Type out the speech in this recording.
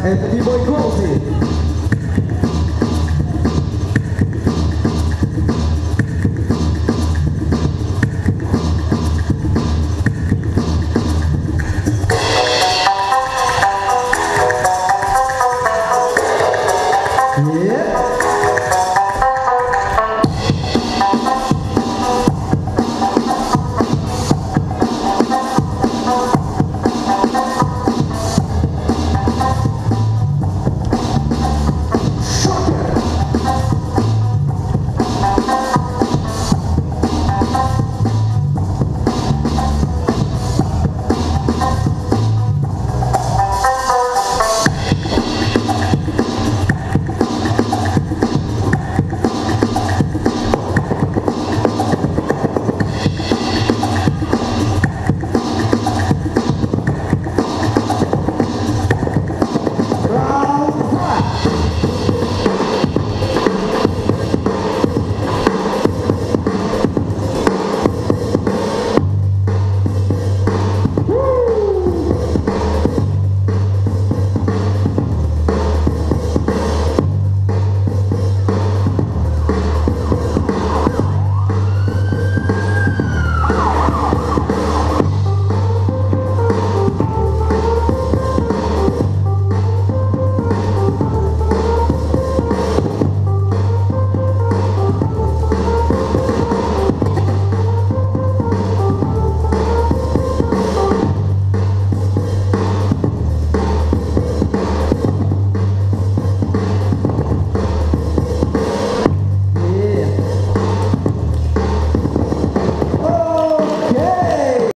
E ti vuoi così? Yeah.